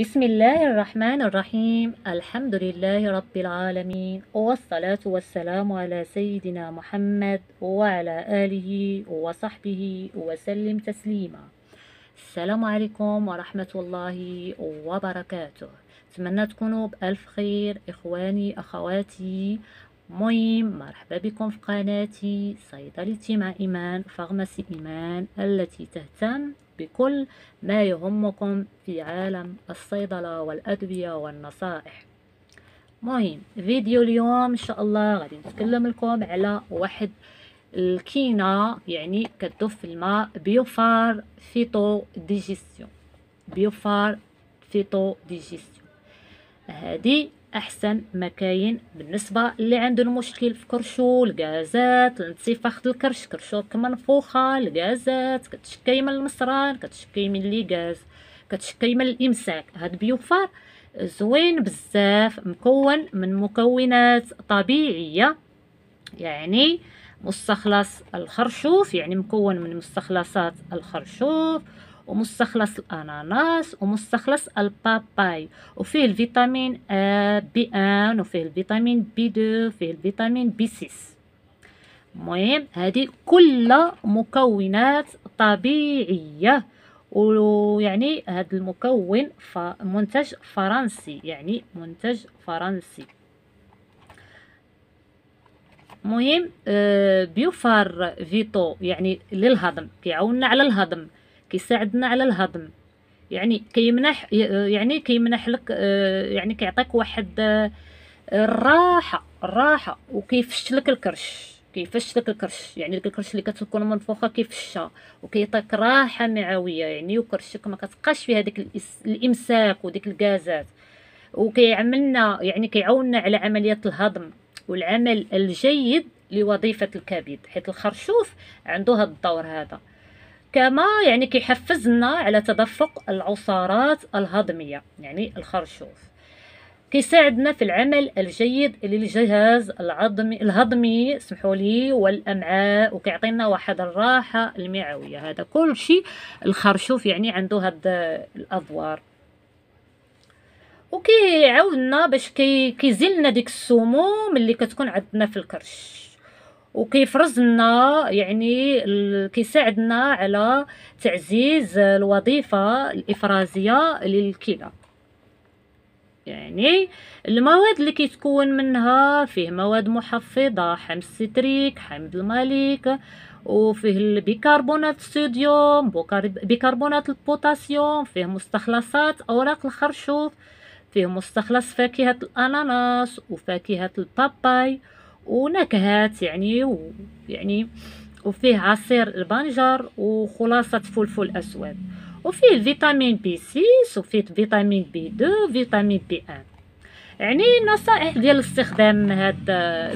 بسم الله الرحمن الرحيم. الحمد لله رب العالمين. والصلاة والسلام على سيدنا محمد وعلى آله وصحبه وسلم تسليما. السلام عليكم ورحمة الله وبركاته. أتمنى تكونوا بألف خير. إخواني أخواتي مهم مرحبا بكم في قناتي صيدلتي مع إيمان فارماسي إيمان التي تهتم بكل ما يهمكم في عالم الصيدلة والأدوية والنصائح. مهم فيديو اليوم إن شاء الله غادي نتكلم لكم على واحد الكينة يعني في الماء Biofar phyto digestion Biofar phyto digestion هذه أحسن مكاين بالنسبة اللي عنده المشكل في كرشو الغازات الانتفاخ الكرش كرشو منفوخه الغازات كتشكي من المصران كتشكي من les gaz كتشكي من الإمساك. هاد Biofar زوين بزاف مكون من مكونات طبيعية يعني مستخلص الخرشوف يعني مكون من مستخلصات الخرشوف ومستخلص الأناناس ومستخلص ال papaye. وفيه ال vitamine B1 وفيه ال vitamine B2 وفيه ال vitamine B6 المهم هذه كلها مكونات طبيعية. ويعني هذا المكون منتج فرنسي يعني منتج فرنسي. مهم آه، بيوفر فيتو يعني للهضم كيعاوننا على الهضم. كيساعدنا على الهضم. يعني كيمنح يعني كيمنح لك يعني كيعطيك واحد الراحة الراحة وكيفش لك الكرش كيفش لك الكرش. يعني ديك الكرش اللي كتكون منفوخه كيفشها وكيعطيك راحة معويه يعني وكرشك ما كتبقاش فيه هذاك الإمساك وديك الغازات وكيعملنا يعني كيعاوننا على عمليه الهضم والعمل الجيد لوظيفة الكبد حيت الخرشوف عنده هذا الدور هذا. كما يعني كيحفزنا على تدفق العصارات الهضمية يعني الخرشوف. كيساعدنا في العمل الجيد للجهاز العظمي الهضمي سمحوا لي والأمعاء وكيعطينا واحد الراحة المعويه هذا كل شيء الخرشوف يعني عنده هاد الأدوار. وكيعاوننا باش كي كيزيلنا ديك السموم اللي كتكون عندنا في الكرش. وكيفرز لنا يعني كيساعدنا على تعزيز الوظيفة الإفرازية للكلى يعني المواد اللي كيتكون منها فيه مواد محفظة حمض الستريك حمض المليك وفيه البيكربونات الصوديوم بيكربونات البوتاسيوم فيه مستخلصات أوراق الخرشوف فيه مستخلص فاكهة الأناناس وفاكهة الباباي ونكهات يعني و يعني وفيه عصير البنجر وخلاصة فلفل أسود. وفيه الفيتامين بي 6 وفيه فيتامين بي 2 فيتامين بي 1 يعني نصائح ديال استخدام هاد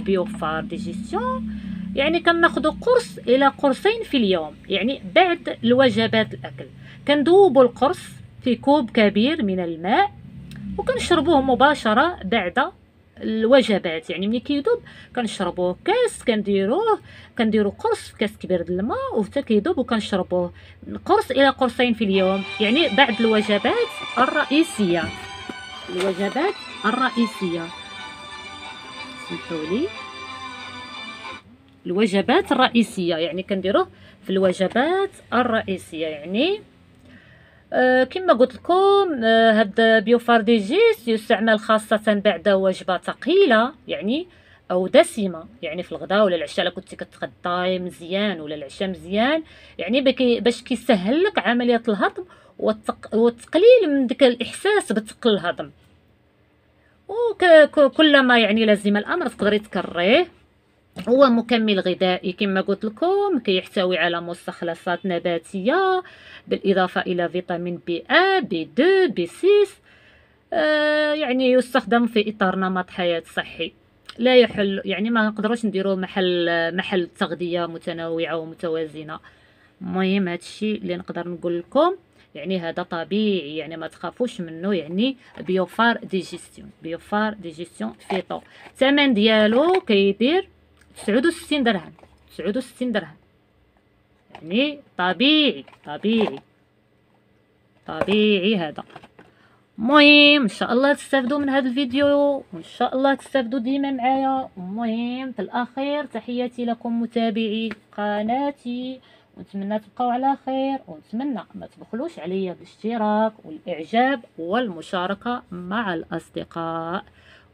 Biofar Digestion. يعني كناخذوا قرص إلى قرصين في اليوم. يعني بعد الوجبات الأكل. كندوبوا القرص في كوب كبير من الماء وكنشربوه مباشرة بعد الوجبات يعني ملي كيذوب كنشربوه كاس كنديروه كنديرو قرص في كاس كبير د الماء وحتى كيذوب وكنشربوه قرص إلى قرصين في اليوم. يعني بعد الوجبات الرئيسية. الوجبات الرئيسية. سمحوا لي الوجبات الرئيسية. يعني كنديروه في الوجبات الرئيسية. يعني كما قلت لكم آه، هاد بيوفارديجيس يستعمل خاصة بعد وجبة ثقيلة يعني أو دسمة يعني في الغداء ولا العشاء الا كنتي كتغداي مزيان ولا العشاء مزيان يعني باش كيسهل لك عملية الهضم والتقليل من ديك الإحساس بثقل الهضم. وكلما يعني لازم الأمر تقدري تكرريه. هو مكمل غذائي كما قلت لكم كيحتوي على مستخلصات نباتية بالإضافة إلى فيتامين بي 1 بي 2 بي 6 آه يعني يستخدم في إطار نمط حياة صحي. لا يحل يعني ما نقدروش نديرو محل محل تغذية متنوعة ومتوازنة. المهم هادشي اللي نقدر نقول لكم يعني هذا طبيعي يعني ما تخافوش منه يعني Biofar Digestion Biofar Digestion Phyto. الثمن ديالو كيدير تسعود وستين درهم. تسعود وستين درهم. يعني طبيعي طبيعي. طبيعي هذا. المهم إن شاء الله تستافدوا من هذا الفيديو وإن شاء الله تستافدوا ديما معايا. المهم في الأخير تحياتي لكم متابعي قناتي ونتمنى تبقاو على خير ونتمنى ما تبخلوش عليا بالاشتراك والإعجاب والمشاركة مع الأصدقاء.